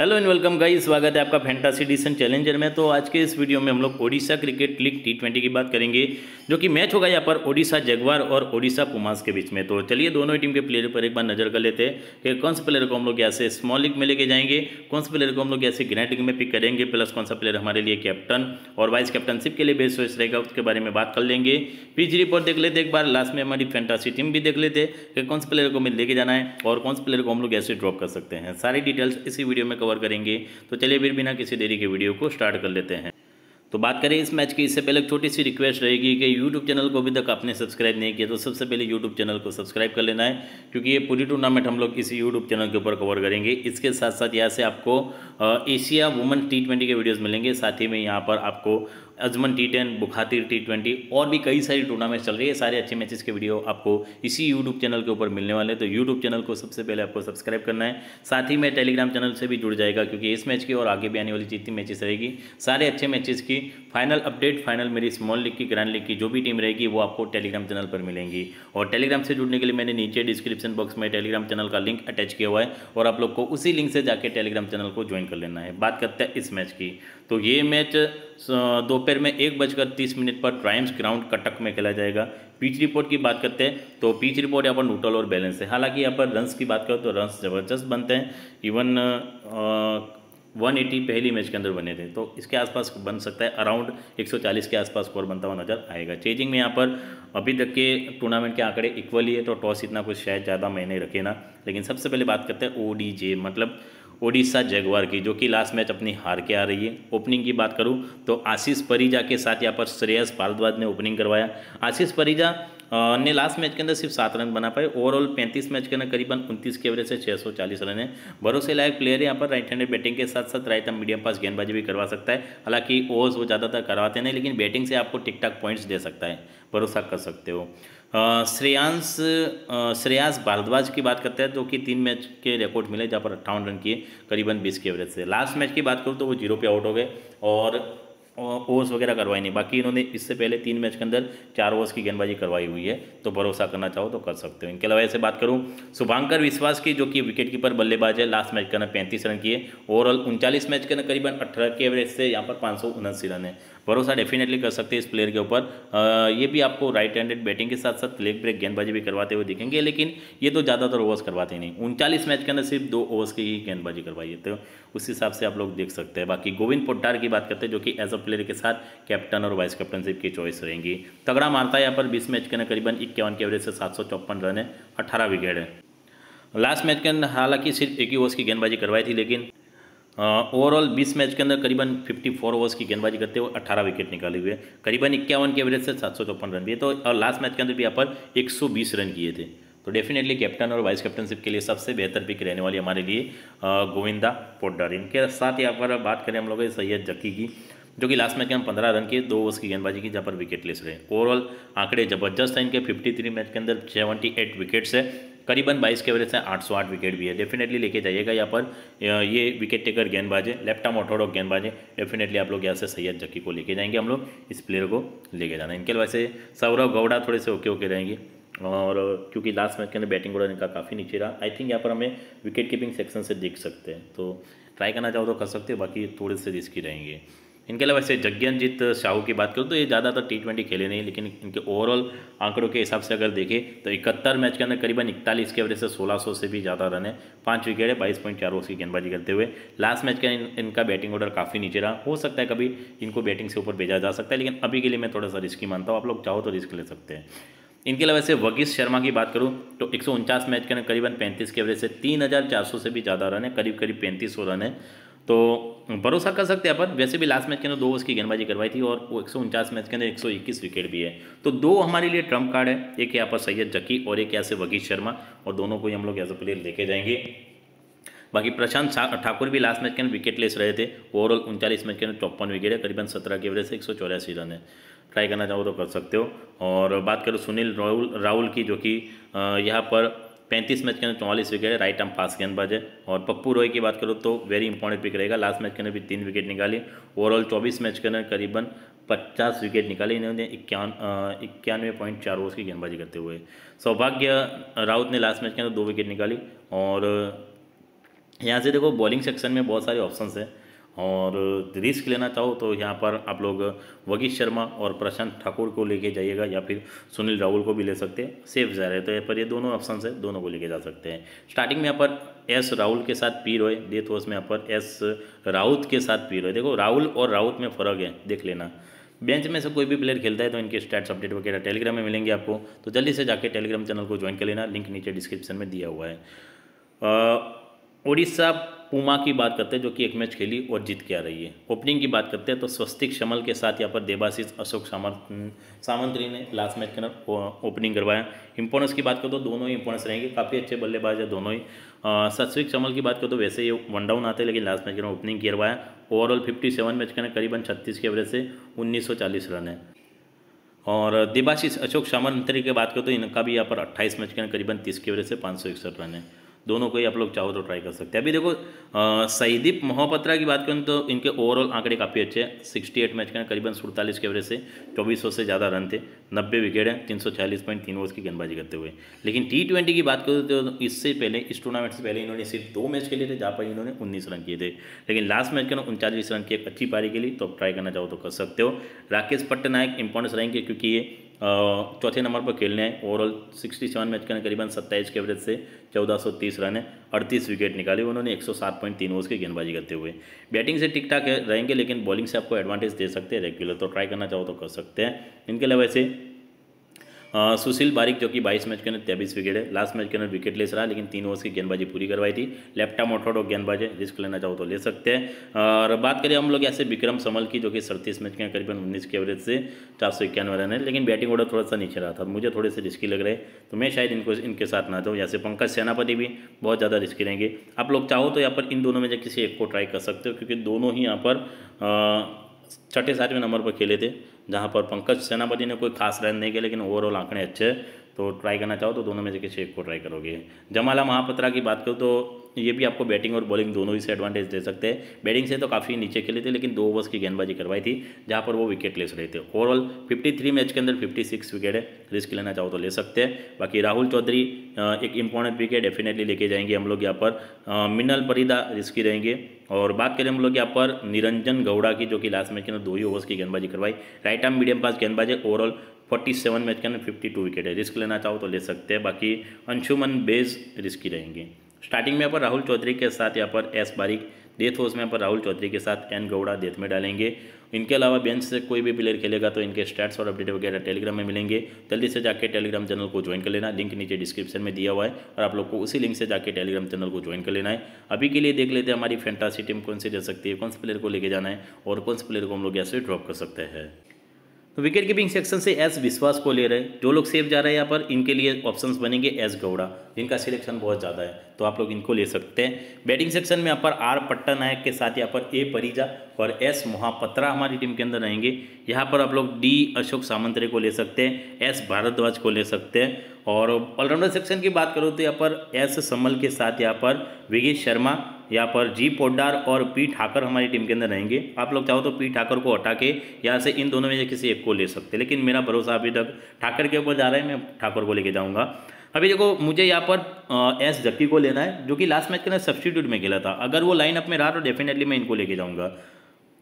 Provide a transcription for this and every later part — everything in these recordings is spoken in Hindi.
हेलो एंड वेलकम गाइस स्वागत है आपका फैंटासी डिसन चैलेंजर में। तो आज के इस वीडियो में हम लोग Odisha cricket league T twenty की बात करेंगे, जो कि मैच होगा यहाँ पर ओडिशा जगवार और ओडिशा पुमास के बीच में। तो चलिए दोनों ही टीम के प्लेयर पर एक बार नज़र कर लेते हैं कि कौन से प्लेयर को हम लोग यहाँ से स्मॉल लीग में लेके जाएँगे, कौन से प्लेयर को हम लोग यहाँ से ग्रैंड लीग में पिक करेंगे प्लस कौन सा प्लेयर हमारे लिए कैप्टन और वाइस कैप्टनशिप के लिए बेस्ट चॉइस रहेगा, उसके बारे में बात कर लेंगे। पिच रिपोर्ट देख लेते एक बार लास्ट में हमारी फैंटासी टीम भी देख लेते कि कौन से प्लेयर को हमें लेके जाना है और कौन से प्लेयर को हम लोग ऐसे ड्रॉप कर सकते हैं। सारी डिटेल्स इसी वीडियो में करेंगे। तो चलिए फिर बिना किसी देरी के वीडियो को स्टार्ट कर लेते हैं। तो बात करें इस मैच की, इससे पहले एक छोटी सी रिक्वेस्ट रहेगी कि यूट्यूब चैनल को अभी तक आपने सब्सक्राइब नहीं किया तो सबसे पहले यूट्यूब चैनल को सब्सक्राइब कर लेना है, क्योंकि ये पूरी टूर्नामेंट हम लोग इसी यूट्यूब चैनल के ऊपर कवर करेंगे। इसके साथ साथ यहाँ से आपको एशिया वुमेन टी ट्वेंटी के वीडियोज़ मिलेंगे, साथ ही में यहाँ पर आपको Ajman T ten Bukhatir T twenty और भी कई सारी टूर्नामेंट चल रही है। सारे अच्छे मैचेस के वीडियो आपको इसी यूट्यूब चैनल के ऊपर मिलने वाले हैं। तो यूट्यूब चैनल को सबसे पहले आपको सब्सक्राइब करना है। साथ ही में टेलीग्राम चैनल से भी जुड़ जाएगा क्योंकि इस मैच की और आगे भी आने वाली जितनी मैचेस रहेगी, सारे अच्छे मैचेस की फाइनल अपडेट फाइनल मेरी स्मॉल लीग की ग्रैंड लीग की, जो भी टीम रहेगी, वो आपको टेलीग्राम चैनल पर मिलेंगी। और टेलीग्राम से जुड़ने के लिए मैंने नीचे डिस्क्रिप्शन बॉक्स में टेलीग्राम चैनल का लिंक अटैच किया हुआ है और आप लोग को उसी लिंक से जाकर टेलीग्राम चैनल को ज्वाइन कर लेना है। बात करते हैं इस मैच की। तो ये मैच दोपहर में एक बजकर तीस मिनट पर ट्राइम्स ग्राउंड कटक में खेला जाएगा। पिच रिपोर्ट की बात करते हैं तो पिच रिपोर्ट यहाँ पर न्यूट्रल और बैलेंस है। हालाँकि यहाँ पर रन्स की बात करो तो रन्स ज़बरदस्त बनते हैं। इवन वन एटी पहली मैच के अंदर बने थे तो इसके आसपास बन सकता है। अराउंड 140 के आसपास स्कोर बनता हुआ नज़र आएगा। चेजिंग में यहाँ पर अभी तक के टूर्नामेंट के आंकड़े इक्वली है तो टॉस इतना कुछ शायद ज़्यादा मैंने रखे ना। लेकिन सबसे पहले बात करते हैं ओ मतलब ओडिशा जगवार की, जो कि लास्ट मैच अपनी हार के आ रही है। ओपनिंग की बात करूँ तो आशीष परिजा के साथ यहाँ पर श्रेयस भारद्वाज ने ओपनिंग करवाया। आशीष परिजा ने लास्ट मैच के अंदर सिर्फ़ सात रन बना पाए। ओवरऑल पैंतीस मैच के अंदर करीबन उनतीस के एवरेज से छः सौ चालीस रन है। भरोसे लायक प्लेयर यहाँ पर राइट हैंडेड बैटिंग के साथ साथ राइट मीडियम पास गेंदबाजी भी करवा सकता है। हालाँकि ओवर्स वो ज़्यादातर करवाते नहीं, लेकिन बैटिंग से आपको टिक टाक पॉइंट्स दे सकता है। भरोसा कर सकते हो। श्रेयांश श्रेयांश भारद्वाज की बात करते हैं, जो कि तीन मैच के रिकॉर्ड मिले, जहाँ पर अट्ठावन रन किए, करीबन बीस के एवरेज से। लास्ट मैच की बात करूँ तो वो ज़ीरो पे आउट हो गए, और ओवर्स वगैरह करवाई नहीं। बाकी इन्होंने इससे पहले तीन मैच के अंदर चार ओवर्स की गेंदबाजी करवाई हुई है तो भरोसा करना चाहो तो कर सकते हो। इनके अलावा ऐसे बात करूँ, शुभांकर विश्वास की, जो कि विकेट कीपर बल्लेबाज है, लास्ट मैच के अंदर पैंतीस रन किए, ओवरऑल उनचालीस मैच के अंदर करीबन अठारह के एवरेज से यहाँ पर पाँच रन है। भरोसा डेफिनेटली कर सकते हैं इस प्लेयर के ऊपर। ये भी आपको राइट हैंडेड बैटिंग के साथ साथ लेग ब्रेक गेंदबाजी भी करवाते हुए दिखेंगे, लेकिन ये तो ज़्यादातर ओवर्स करवाते नहीं। उनचालीस मैच के अंदर सिर्फ़ दो ओवर्स की ही गेंदबाजी करवाई है तो उस हिसाब से आप लोग देख सकते हैं। बाकी गोविंद पोट्टार की बात करते हैं, जो कि एज अ प्लेयर के साथ कैप्टन और वाइस कैप्टनशिप की चॉइस रहेंगी। तगड़ा मारता है यहाँ पर बीस मैच के अंदर करीबन इक्यावन के एवरेज से सात रन है अट्ठारह विकेट है। लास्ट मैच के अंदर हालाँकि सिर्फ़ एक ही ओवर्स की गेंदबाजी करवाई थी, लेकिन ओवरऑल बीस मैच के अंदर करीबन 54 ओवर्स की गेंदबाजी करते हुए 18 विकेट निकाले हुए, करीबन इक्यावन के एवरेज से सात रन भी तो और लास्ट मैच के अंदर भी यहाँ पर 120 रन किए थे। तो डेफिनेटली कैप्टन और वाइस कैप्टनशिप के लिए सबसे बेहतर पिक रहने वाली हमारे लिए गोविंदा पोड्डर। इनके साथ यहाँ पर बात करें हम लोग सैयद जक्की की। जो कि लास्ट मैच के हम पंद्रह रन किए, दो ओवर्स की गेंदबाजी की, जहाँ पर विकेट लेस रहे। ओवरऑल आंकड़े ज़बरदस्त हैं इनके। 53 मैच के अंदर 78 विकेट्स है। करीबन 22 के एवरेज से 808 विकेट भी है। डेफिनेटली लेके जाइएगा यहाँ पर। ये विकेट टेकर गेंदबाज है लेफ़्ट आर्म ऑर्थोडॉक गेंदबाज डेफिनेटली आप लोग यहाँ से सैयद जक्की को लेके जाएँगे हम लोग। इस प्लेयर को लेके जाना। इनके वैसे सौरभ गौड़ा थोड़े से ओके ओके रहेंगे। और क्योंकि लास्ट मैच के अंदर बैटिंग ऑर्डर इनका काफ़ी नीचे रहा। आई थिंक यहाँ पर हमें विकेट कीपिंग सेक्शन से देख सकते हैं। तो ट्राई करना चाहो तो कर सकते हो, बाकी थोड़े से रिस्की रहेंगे। इनके अलावा वैसे जग्ञनजीत शाहू की बात करूँ तो ये ज़्यादातर टी ट्वेंटी खेले नहीं लेकिन इनके ओवरऑल आंकड़ों के हिसाब से अगर देखें तो इकहत्तर मैच के अंदर करीबन इकतालीस के एवरेज से 1600 से भी ज़्यादा रन है। पाँच विकेट है बाईस पॉइंट चार ओवर की गेंदबाजी करते हुए। लास्ट मैच का इन, इनका बैटिंग ऑर्डर काफ़ी नीचे रहा। हो सकता है कभी इनको बैटिंग से ऊपर भेजा जा सकता है लेकिन अभी के लिए मैं थोड़ा सा रिस्की मानता हूँ। आप लोग चाहो तो रिस्क ले सकते हैं। इनके अलावा वैसे वगीश शर्मा की बात करूँ तो एक सौ उनचास मैच के अंदर करीबन 35 के एवरेज से 3,400 से भी ज़्यादा रन है करीब करीब पैंतीस सौ रन है। तो भरोसा कर सकते हैं अपन। वैसे भी लास्ट मैच के अंदर दो ओवर्स की गेंदबाजी करवाई थी और वो एक सौ उनचास मैच के अंदर एक सौ इक्कीस विकेट भी है। तो दो हमारे लिए ट्रंप कार्ड है, एक यहाँ पर सैयद जकी और एक यहाँ से वगीश शर्मा और दोनों को ही हम लोग एज अ प्लेयर लेके जाएँगे। बाकी प्रशांत ठाकुर भी लास्ट मैच के अंदर विकेट लेस रहे थे ओवरऑल उनचालीस मैच के अंदर चौपन विकेट है, करीबन सत्रह के एवरेज से एक सौ चौरासी रन है। ट्राई करना चाहो तो कर सकते हो। और बात करो सुनील राहुल राहुल की, जो कि यहाँ पर पैंतीस मैच के अंदर चौवालीस विकेट है राइट आर्म फास्ट गेंदबाज है। और पप्पू रॉय की बात करो तो वेरी इंपॉर्टेंट पिक रहेगा। लास्ट मैच के अंदर भी तीन विकेट निकाली। ओवरऑल चौबीस मैच के अंदर करीबन पचास विकेट निकाले इन्होंने इक्यान इक्यानवे पॉइंट चार ओवर्स की गेंदबाजी करते हुए। सौभाग्य, राउत ने लास्ट मैच के अंदर दो विकेट निकाली। और, यहाँ से देखो बॉलिंग सेक्शन में बहुत सारे ऑप्शंस हैं। और रिस्क लेना चाहो तो यहाँ पर आप लोग वगीश शर्मा और प्रशांत ठाकुर को लेके जाइएगा या फिर सुनील राहुल को भी ले सकते हैं। सेफ़ जा रहे तो यहाँ पर ये दोनों ऑप्शन है, दोनों को लेके जा सकते हैं। स्टार्टिंग में यहाँ पर एस राहुल के साथ पी रोए डेथ ओवर्स में यहाँ पर एस राउत के साथ पी रोए देखो, राहुल और राउत में फ़र्क है, देख लेना। बेंच में से कोई भी प्लेयर खेलता है तो इनके स्टैट्स अपडेट वगैरह टेलीग्राम में मिलेंगे आपको। तो जल्दी से जाके टेलीग्राम चैनल को ज्वाइन कर लेना। लिंक नीचे डिस्क्रिप्शन में दिया हुआ है। उड़ीसा पुमा की बात करते हैं, जो कि एक मैच खेली और जीत के आ रही है। ओपनिंग की बात करते हैं तो स्वस्तिक शमल के साथ यहाँ पर देवाशीष, अशोक सामंत सामंतरी ने लास्ट मैच के अंदर ओपनिंग करवाया। इंपोर्टेंस की बात करो तो दोनों ही इंपोर्टेंस रहेंगे। काफ़ी अच्छे बल्लेबाज है दोनों ही। सत्विक शमल की बात करो तो वैसे ये वन डाउन आते हैं, लेकिन लास्ट मैच के अंदर ओपनिंग करवाया ओवरऑल फिफ्टी सेवन मैच के अंदर करीबन छत्तीस के एवरेज से उन्नीस रन है। और देवाशीष, अशोक सामंतरी की बात करो तो इनका भी यहाँ पर अट्ठाईस मैच के अंदर करीबन तीस के एवरेज से पाँच रन है। दोनों को ही आप लोग चाहो तो ट्राई कर सकते हैं। अभी देखो सईदीप मोहपत्रा की बात करें तो इनके ओवरऑल आंकड़े काफ़ी अच्छे हैं। सिक्सटी एट मैच के करीबन सुड़तालीस के एवरेज से चौबीस से ज़्यादा रन थे, नब्बे विकेट हैं, तीन सौ चालीस पॉइंट तीन ओवर्स की गेंदबाजी करते हुए। लेकिन टी ट्वेंटी की बात करें तो इससे पहले, इस टूर्नामेंट से पहले इन्होंने सिर्फ़ दो मैच खेले थे, जहाँ पर इन्होंने उन्नीस रन किए थे। लेकिन लास्ट मैच के ना उनचालीस रन की एक अच्छी पारी के लिए तो आप ट्राई करना चाहो तो कर सकते हो। राकेश पट्टनायक इंपॉर्टेंस रहेंगे क्योंकि ये चौथे नंबर पर खेलने आए। ओवरऑल सिक्सटी सेवन मैच के करीबन सत्ताईस के एवरेज से चौदह सौ तीस रन है, अड़तीस विकेट निकाले। उन्होंने एक सौ सात पॉइंट तीन ओवर्स की गेंदबाजी करते हुए। बैटिंग से ठीक ठाक रहेंगे, लेकिन बॉलिंग से आपको एडवांटेज दे सकते हैं। रेगुलर तो ट्राई करना चाहो तो कर सकते हैं। इनके अलावा वैसे सुशील बारिक, जो कि 22 मैच के अंदर तेईस विकेट है। लास्ट मैच के अंदर विकेट लेस रहा, लेकिन तीन ओवर्स की गेंदबाजी पूरी करवाई थी। लेफ़्ट आर्म ऑर्थोडॉक गेंदबाज है रिस्क लेना चाहो तो ले सकते हैं। और बात करें हम लोग ऐसे विक्रम समल की, जो कि सड़तीस मैच के करीबन उन्नीस के एवरेज से चार सौ इक्यानवे रन है। लेकिन बैटिंग ऑर्डर थोड़ा सा नीचे रहा था। मुझे थोड़े से रिस्की लग रहे तो मैं शायद इनको, इनके साथ ना जाऊँ। जैसे पंकज सेनापति भी बहुत ज़्यादा रिस्की रहेंगे। आप लोग चाहो तो यहाँ पर इन दोनों में से किसी एक को ट्राई कर सकते हो, क्योंकि दोनों ही यहाँ पर छठे सातवें नंबर पर खेले थे। जहाँ पर पंकज सेनापति ने कोई खास रन नहीं किया लेकिन ओवरऑल आंकड़े अच्छे। तो ट्राई करना चाहो तो दोनों में से किसी एक को ट्राई करोगे। जमाला महापत्रा की बात करो तो ये भी आपको बैटिंग और बॉलिंग दोनों ही से एडवांटेज दे सकते हैं। बैटिंग से तो काफ़ी नीचे खेले थे, लेकिन दो ओवर्स की गेंदबाजी करवाई थी, जहाँ पर वो विकेट लेस रहे थे। ओवरऑल 53 मैच के अंदर 56 विकेट है रिस्क लेना चाहो तो ले सकते हैं। बाकी राहुल चौधरी एक इंपॉर्टेंट विकेट डेफिनेटली लेके जाएँगे हम लोग यहाँ पर। मिनल परिदा रिस्की रहेंगे। और बात करें हम लोग यहाँ पर निरंजन गौड़ा की, जो कि लास्ट मैच के अंदर दो ही ओवर्स की गेंदबाजी करवाई। राइट आर्म मीडियम पास गेंदबाजी ओवरऑल फोर्टी सेवन मैच के अंदर फिफ्टी टू विकेट है। रिस्क लेना चाहो तो ले सकते हैं, बाकी अंशुमन बेज रिस्की रहेंगे। स्टार्टिंग में यहाँ पर राहुल चौधरी के साथ यहाँ पर एस बारिक डेथ हाउस में यहाँ पर राहुल चौधरी के साथ एन गौड़ा डेथ में डालेंगे। इनके अलावा बेंच से कोई भी प्लेयर खेलेगा तो इनके स्टैट्स और अपडेट वगैरह टेलीग्राम में मिलेंगे। जल्दी से जाके टेलीग्राम चैनल को ज्वाइन कर लेना। लिंक नीचे डिस्क्रिप्शन में दिया हुआ है और आप लोग को उसी लिंक से जाके टेलीग्राम चैनल को ज्वाइन कर लेना है। अभी के लिए देख लेते हैं हमारी फैंटासी टीम कौन सी दे सकती है, कौन से प्लेयर को लेके जाना है और कौन से प्लेयर को हम लोग यहाँ से ड्रॉप कर सकते हैं। तो विकेट कीपिंग सेक्शन से एस विश्वास को ले रहे जो लोग सेफ़ जा रहे हैं यहाँ पर, इनके लिए ऑप्शंस बनेंगे एस गौड़ा। जिनका सिलेक्शन बहुत ज़्यादा है तो आप लोग इनको ले सकते हैं। बैटिंग सेक्शन में यहाँ पर आर पट्टा नायक के साथ यहाँ पर ए परिजा और एस महापत्रा हमारी टीम के अंदर रहेंगे। यहाँ पर आप लोग डी अशोक सामंतरे को ले सकते हैं एस भारद्वाज को ले सकते हैं। और ऑलराउंडर सेक्शन की बात करो तो यहाँ पर एस समल के साथ यहाँ पर विगेश शर्मा यहाँ पर जी पोडार और पी ठाकर हमारी टीम के अंदर रहेंगे। आप लोग चाहो तो पी ठाकर को हटा के यहाँ से इन दोनों में से किसी एक को ले सकते लेकिन मेरा भरोसा अभी तक ठाकर के ऊपर जा रहा है, मैं ठाकर को लेके जाऊँगा। अभी देखो, मुझे यहाँ पर एस जक्की को लेना है, जो कि लास्ट मैच के अंदर सब्सटीट्यूट में खेला था। अगर वो लाइन अप में रहा तो डेफिनेटली मैं इनको लेके जाऊँगा।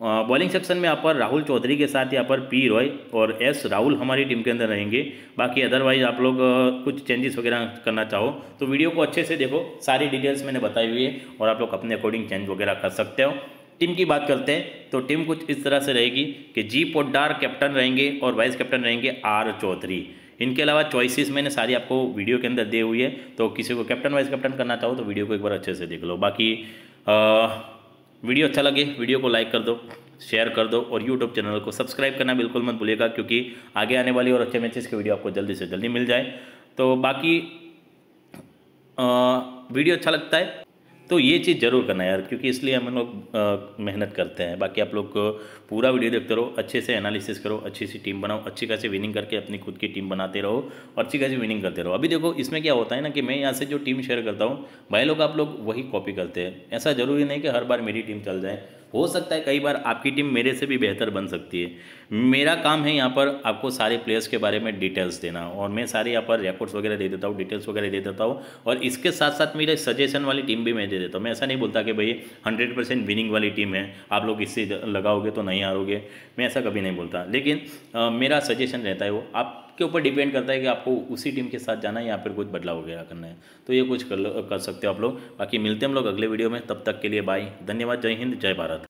बॉलिंग सेक्शन में यहाँ पर राहुल चौधरी के साथ यहाँ पर पी रॉय और एस राहुल हमारी टीम के अंदर रहेंगे। बाकी अदरवाइज़ आप लोग कुछ चेंजेस वगैरह करना चाहो तो वीडियो को अच्छे से देखो। सारी डिटेल्स मैंने बताई हुई है और आप लोग अपने अकॉर्डिंग चेंज वगैरह कर सकते हो। टीम की बात करते हैं तो टीम कुछ इस तरह से रहेगी कि जी पोडार कैप्टन रहेंगे और वाइस कैप्टन रहेंगे आर चौधरी। इनके अलावा चॉइसेस मैंने सारी आपको वीडियो के अंदर दे हुई है। तो किसी को कैप्टन वाइस कैप्टन करना चाहो तो वीडियो को एक बार अच्छे से देख लो। बाकी वीडियो अच्छा लगे वीडियो को लाइक कर दो शेयर कर दो और यूट्यूब चैनल को सब्सक्राइब करना बिल्कुल मत भूलिएगा क्योंकि आगे आने वाली और अच्छे मैचेस की वीडियो आपको जल्दी से जल्दी मिल जाए। तो बाकी आ, वीडियो अच्छा लगता है। तो ये चीज़ ज़रूर करना यार, क्योंकि इसलिए हम लोग मेहनत करते हैं। बाकी आप लोग पूरा वीडियो देखते रहो, अच्छे से एनालिसिस करो, अच्छी सी टीम बनाओ, अच्छी खासी विनिंग करके अपनी खुद की टीम बनाते रहो और अच्छी खासी विनिंग करते रहो। अभी देखो, इसमें क्या होता है ना कि मैं यहाँ से जो टीम शेयर करता हूँ, भाई लोग आप लोग वही कॉपी करते हैं। ऐसा ज़रूरी नहीं कि हर बार मेरी टीम चल जाए। हो सकता है कई बार आपकी टीम मेरे से भी बेहतर बन सकती है। मेरा काम है यहाँ पर आपको सारे प्लेयर्स के बारे में डिटेल्स देना और मैं सारे यहाँ पर रिकॉर्ड्स वगैरह दे देता हूँ डिटेल्स वगैरह दे देता हूँ और इसके साथ साथ मेरे सजेशन वाली टीम भी मैं दे देता हूँ। मैं ऐसा नहीं बोलता कि भाई हंड्रेड परसेंट विनिंग वाली टीम है आप लोग इससे लगाओगे तो नहीं हारोगे मैं ऐसा कभी नहीं बोलता। लेकिन आ, मेरा सजेशन रहता है वो आपके ऊपर डिपेंड करता है कि आपको उसी टीम के साथ जाना है या फिर कुछ बदलाव वगैरह करना है। तो ये कुछ कर, कर सकते हो आप लोग। बाकी मिलते हैं हम लोग अगले वीडियो में। तब तक के लिए बाय। धन्यवाद। जय हिंद जय भारत।